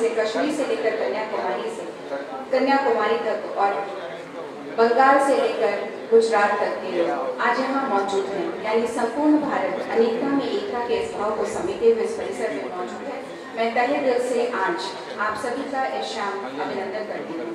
से कश्मीर से लेकर कन्याकुमारी से, कन्याकुमारी तक और बंगाल से लेकर गुजरात तक के लोग आज यहाँ मौजूद है। यानी संपूर्ण भारत, अनेकता में एकता के इस भाव को समेटे हुए इस परिसर में मौजूद है। मैं तहे दिल से आज आप सभी का इस अभिनंदन करती हूँ।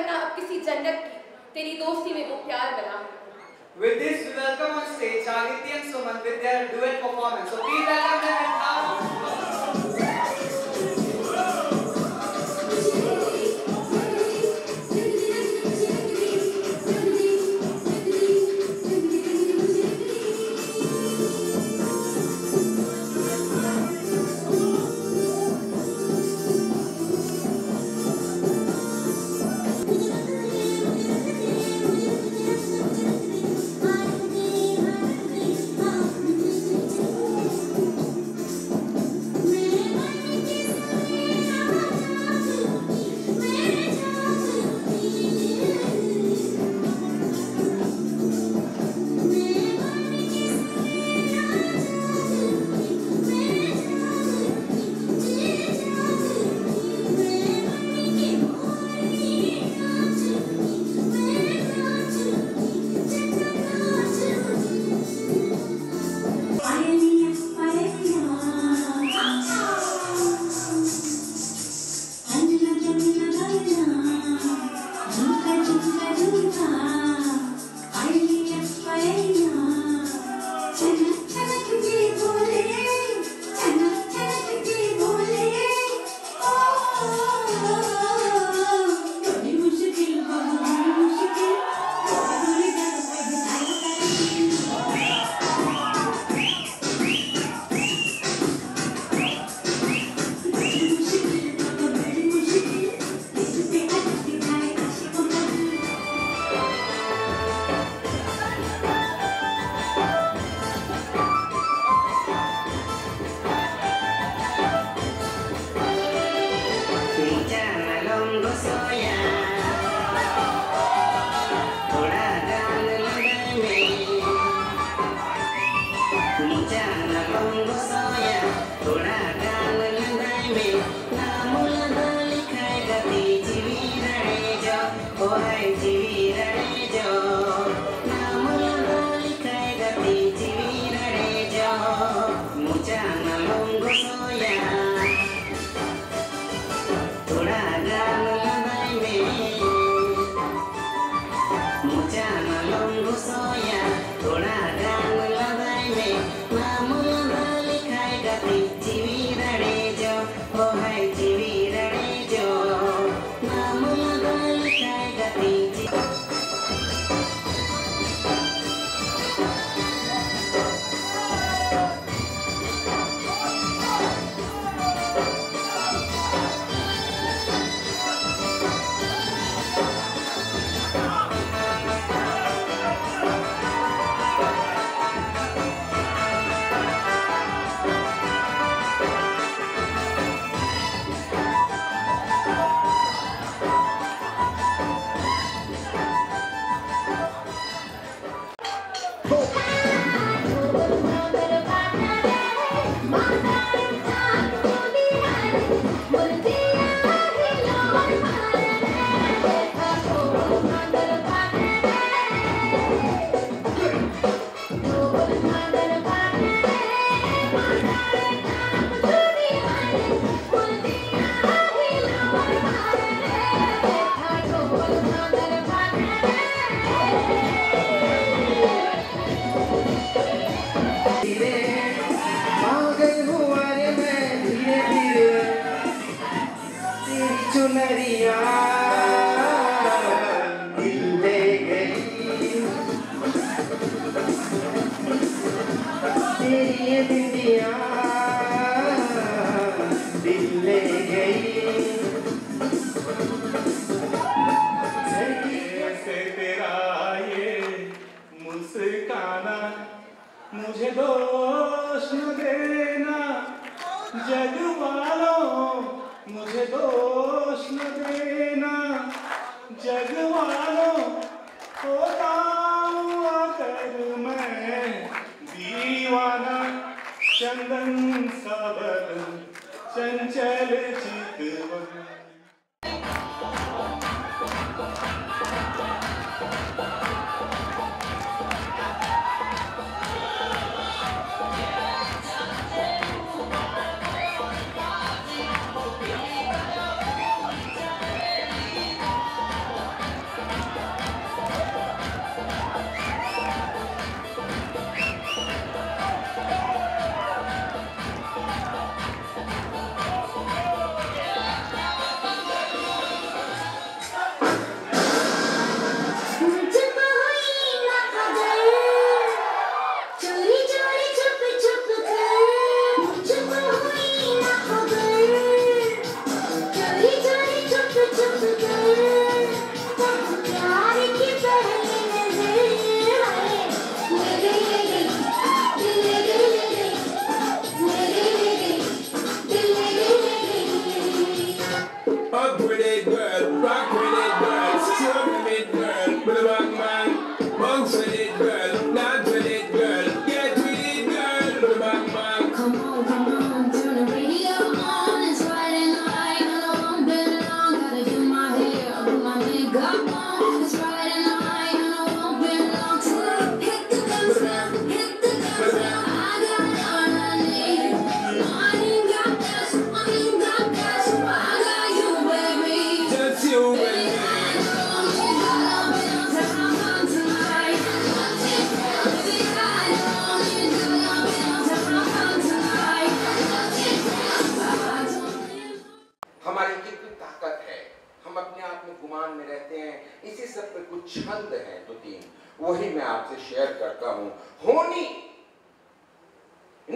तमन्ना अब किसी जन्नत की तेरी दोस्ती में वो प्यार बना With this, we welcome on stage Jagiti and Suman with their duet performance. So please welcome them and now. cha long go so मुझे दोष देना जग वालों, मुझे दोष देना जग वालों हूँ अगर मैं दीवाना। चंदन सबल, चंचल चितवन।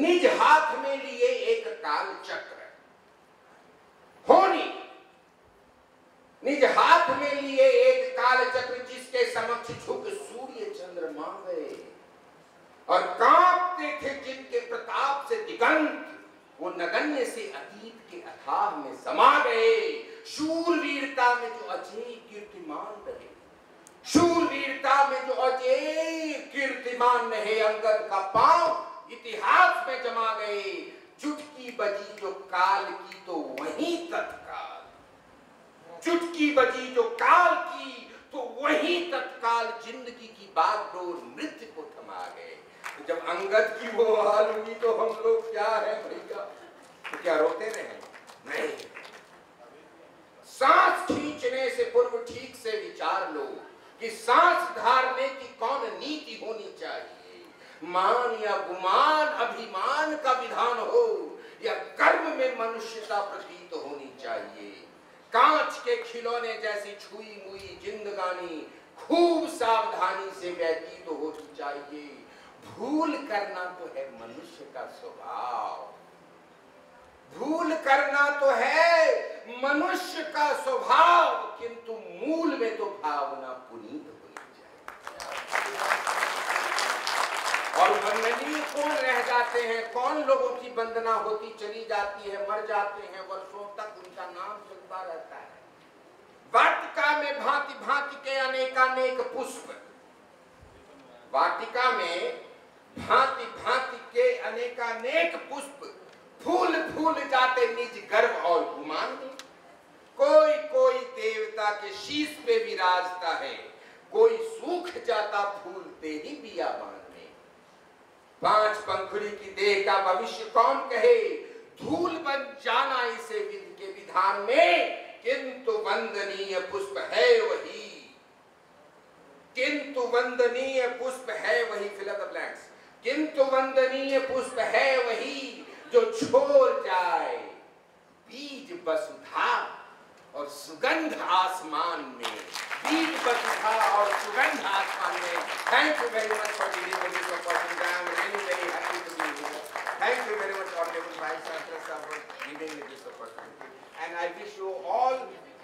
निज हाथ में लिए एक काल चक्र। होनी। निज हाथ में लिए एक काल चक्र जिसके समक्ष झुक सूर्य चंद्रमा गए और कांपते थे जिनके प्रताप से दिगंत, वो नगण्य से अतीत के अथाह में समा गए। शूरवीरता में जो अजय कीर्तिमान रहे, शूरवीरता में जो अजय कीर्तिमान रहे, अंगद का पाँव इतिहास में जमा गए चुटकी बजी जो काल की तो वही तत्काल। चुटकी बजी जो काल की तो वही तत्काल। ज़िंदगी की बागडोर मृत्यु को थमा गए। तो जब अंगद की वो हाल हुई तो हम लोग क्या है भैया? तो क्या रोते रहे नहीं। सांस खींचने से पूर्व ठीक से विचार लो कि सांस धारने की कौन नीति होनी चाहिए मान या गुमान, अभिमान का विधान हो, या कर्म में मनुष्यता प्रतीत होनी चाहिए। कांच के खिलौने जैसी छुई मुई जिंदगानी खूब सावधानी से व्यतीत तो होनी चाहिए। भूल करना तो है मनुष्य का स्वभाव। भूल करना तो है मनुष्य का स्वभाव, किंतु मूल में तो भावना पुनीत और वंदनीय कौन रह जाते हैं। कौन लोगों की वंदना होती, चली जाती है, मर जाते हैं, वर्षों तक उनका नाम चलता रहता है। वाटिका में भांति भांति के अनेकानेक पुष्प। वाटिका में भांति भांति के अनेकानेक पुष्प फूल फूल जाते निज गर्व और गुमान में। कोई कोई देवता के शीश पे विराजता है, कोई सूख जाता फूलते ही बियाबान में पाँच पंखुड़ी की देह का भविष्य कौन कहे? धूल बन जाना इसे विध के विधान में। किंतु वंदनीय पुष्प है वही। किंतु वंदनीय पुष्प है वही ब्लैंक्स किंतु वंदनीय पुष्प है वही जो छोड़ जाए। बीज वसुधा और सुगंध आसमान में। speak Bhakti or Sugan Pandey. Thank you very much for giving me this opportunity. I am really very happy to be here. Thank you very much, Honorable Vice Chancellor, for giving me this opportunity. And I wish you all,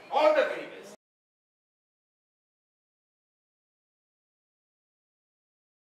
all the very best.